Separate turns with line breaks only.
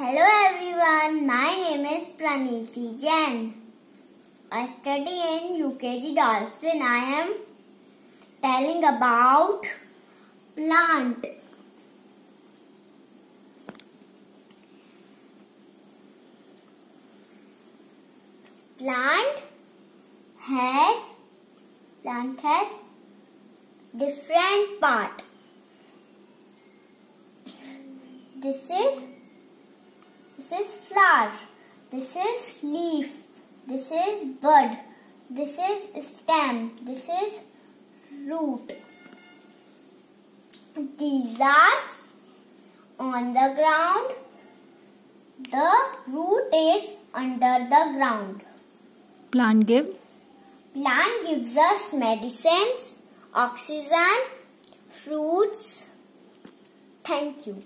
Hello everyone, my name is Praniti Jain. I study in UKG Dolphin. I am telling about plant. Plant has plant has different part. This is this is flower. This is leaf. This is bud. This is stem. This is root. These are on the ground. The root is under the ground.
Plant give?
Plant gives us medicines, oxygen, fruits. Thank you.